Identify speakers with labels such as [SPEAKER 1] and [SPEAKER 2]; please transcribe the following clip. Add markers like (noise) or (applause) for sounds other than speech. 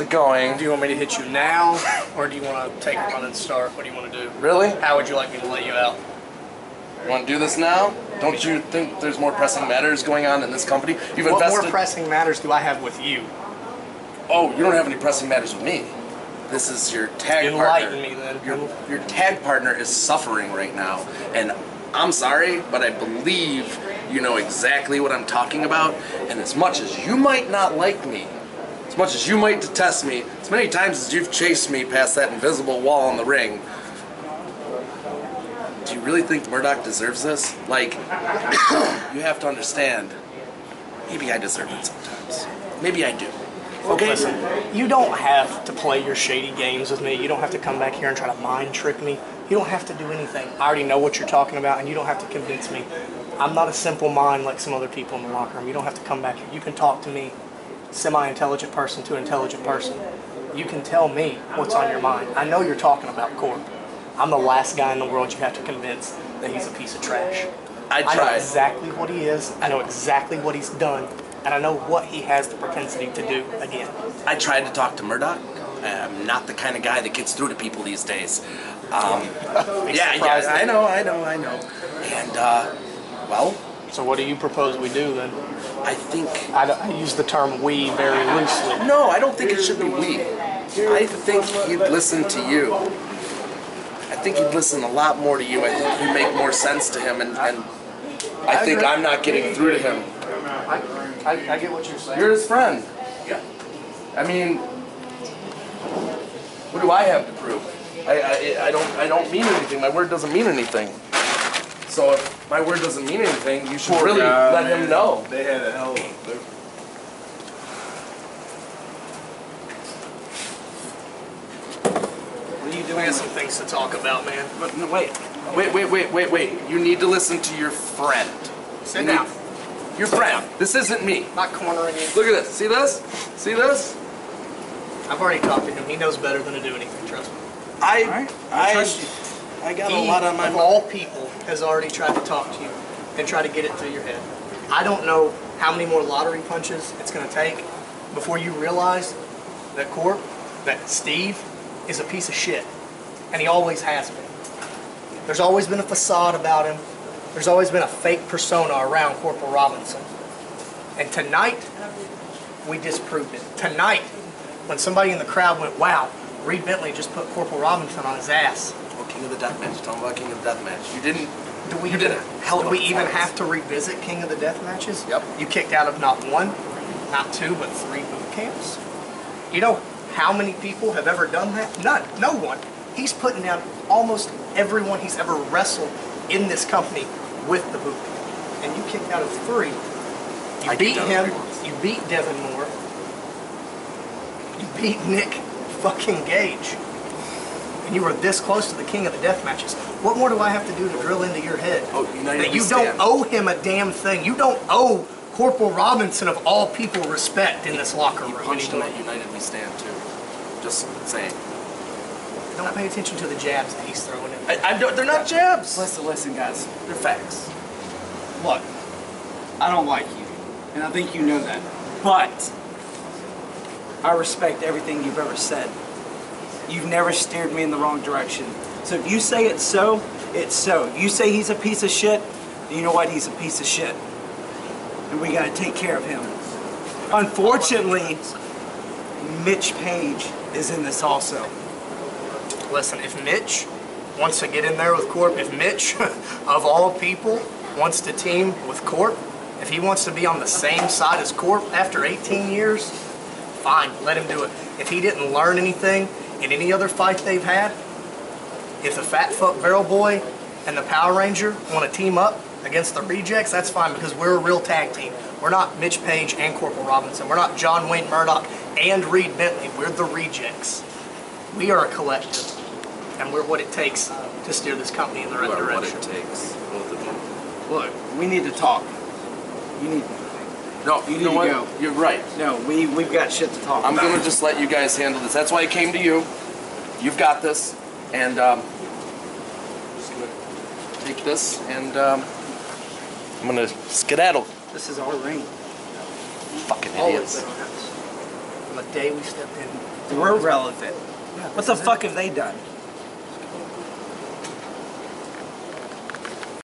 [SPEAKER 1] it going.
[SPEAKER 2] Do you want me to hit you now, or do you want to take a run and start? What do you want to do?
[SPEAKER 1] Really?
[SPEAKER 2] How would you like me to let you out?
[SPEAKER 1] You want to do this now? Don't you think there's more pressing matters going on in this company? You've
[SPEAKER 2] What
[SPEAKER 1] invested.
[SPEAKER 2] more pressing matters do I have with you?
[SPEAKER 1] oh, you don't have any pressing matters with me. This is your tag
[SPEAKER 2] Enlighten
[SPEAKER 1] partner.
[SPEAKER 2] me then.
[SPEAKER 1] Your, your tag partner is suffering right now, and I'm sorry, but I believe you know exactly what I'm talking about. And as much as you might not like me, much as you might detest me, as many times as you've chased me past that invisible wall in the ring, do you really think Murdoch deserves this? Like, (coughs) you have to understand. Maybe I deserve it sometimes. Maybe I do. Okay.
[SPEAKER 2] Listen, you don't have to play your shady games with me. You don't have to come back here and try to mind trick me. You don't have to do anything. I already know what you're talking about, and you don't have to convince me. I'm not a simple mind like some other people in the locker room. You don't have to come back here. You can talk to me, semi-intelligent person to intelligent person. You can tell me what's on your mind. I know you're talking about Corp. I'm the last guy in the world you have to convince that he's a piece of trash.
[SPEAKER 1] I
[SPEAKER 2] I know exactly what he is. I know exactly what he's done, and I know what he has the propensity to do again.
[SPEAKER 1] I tried to talk to Murdoch. I'm not the kind of guy that gets through to people these days. Um, (laughs) yeah, yeah, I know, I know, I know. And, uh, well,
[SPEAKER 2] So what do you propose we do then?
[SPEAKER 1] I think.
[SPEAKER 2] I, don't- I use the term "we" very loosely.
[SPEAKER 1] No, I don't think it should be we. I think he'd listen to you. I think he'd listen a lot more to you. I think you make more sense to him, and, and I think I'm not getting through to him.
[SPEAKER 2] I, I, I get what you're saying.
[SPEAKER 1] You're his friend. Yeah. I mean, what do I have to prove? I, I, I don't I don't mean anything. My word doesn't mean anything. So if my word doesn't mean anything, you should
[SPEAKER 3] Poor
[SPEAKER 1] really
[SPEAKER 3] guy,
[SPEAKER 1] let
[SPEAKER 3] man.
[SPEAKER 1] him know.
[SPEAKER 3] They had a hell of a.
[SPEAKER 2] What are you doing? I got some things to talk about, man.
[SPEAKER 1] But no, wait, wait, wait, wait, wait, wait. You need to listen to your friend.
[SPEAKER 2] Sit
[SPEAKER 1] You need-
[SPEAKER 2] down.
[SPEAKER 1] Your friend. This isn't me.
[SPEAKER 2] Not cornering you.
[SPEAKER 1] Look at this. See this? See this?
[SPEAKER 2] I've already talked to him. He knows better than to do anything. Trust me.
[SPEAKER 1] I
[SPEAKER 3] Alright,
[SPEAKER 1] I
[SPEAKER 3] trust you.
[SPEAKER 1] I got
[SPEAKER 2] He,
[SPEAKER 1] a lot on my
[SPEAKER 2] of
[SPEAKER 1] mind.
[SPEAKER 2] all people, has already tried to talk to you and try to get it through your head. I don't know how many more lottery punches it's going to take before you realize that Corp, that Steve, is a piece of shit, and he always has been. There's always been a facade about him. There's always been a fake persona around Corporal Robinson. And tonight, we disproved it. Tonight, when somebody in the crowd went, wow, Reed Bentley just put Corporal Robinson on his ass.
[SPEAKER 1] King of the Deathmatch. Talking about King of the Deathmatch. You didn't.
[SPEAKER 2] Do we,
[SPEAKER 1] You did a hell
[SPEAKER 2] do we even have to revisit King of the Death matches?
[SPEAKER 1] Yep.
[SPEAKER 2] You kicked out of not one, not two, but three boot camps. You know how many people have ever done that? None. No one. He's putting down almost everyone he's ever wrestled in this company with the boot camp. And you kicked out of three. You
[SPEAKER 1] I
[SPEAKER 2] beat him. You beat Devin Moore. You beat Nick fucking Gage. And you were this close to the king of the death matches. What more do I have to do to drill into your head?
[SPEAKER 1] Oh, United
[SPEAKER 2] that you
[SPEAKER 1] stand.
[SPEAKER 2] don't owe him a damn thing. You don't owe Corporal Robinson of all people respect in this locker
[SPEAKER 1] He
[SPEAKER 2] room
[SPEAKER 1] punched him
[SPEAKER 2] anymore.
[SPEAKER 1] at United We Stand too. Just saying.
[SPEAKER 2] Don't pay attention to the jabs that he's throwing in.
[SPEAKER 1] I, I don't, they're not jabs.
[SPEAKER 3] Listen, listen, guys.
[SPEAKER 1] They're facts.
[SPEAKER 3] Look, I don't like you, and I think you know that. But I respect everything you've ever said. You've never steered me in the wrong direction. So if you say it's so, it's so. You say he's a piece of shit, you know what? He's a piece of shit. And we gotta take care of him. Unfortunately, Mitch Page is in this also.
[SPEAKER 2] Listen, if Mitch wants to get in there with Corp, if Mitch, (laughs) of all people, wants to team with Corp, if he wants to be on the same side as Corp after 18 years, fine, let him do it. If he didn't learn anything in any other fight they've had, if the Fat Fuck Barrel Boy and the Power Ranger want to team up against the Rejects, that's fine because we're a real tag team. We're not Mitch Page and Corporal Robinson. We're not John Wayne Murdoch and Reed Bentley. We're the Rejects. We are a collective, and we're what it takes to steer this company in the right
[SPEAKER 1] You are what
[SPEAKER 2] direction.
[SPEAKER 1] it takes. Both of you.
[SPEAKER 3] Look, we need to talk. You need
[SPEAKER 1] No,
[SPEAKER 3] you,
[SPEAKER 1] you know what?
[SPEAKER 3] Go.
[SPEAKER 1] You're right.
[SPEAKER 3] no. We we've got shit to talk
[SPEAKER 1] I'm
[SPEAKER 3] about.
[SPEAKER 1] gonna just let you guys handle this. That's why I came to you. You've got this, and um, just gonna take this and um, I'm gonna skedaddle.
[SPEAKER 3] This is our ring.
[SPEAKER 1] Fucking idiots.
[SPEAKER 2] of from the day we stepped in.
[SPEAKER 3] We're relevant. What the
[SPEAKER 2] this is
[SPEAKER 3] fuck have they done?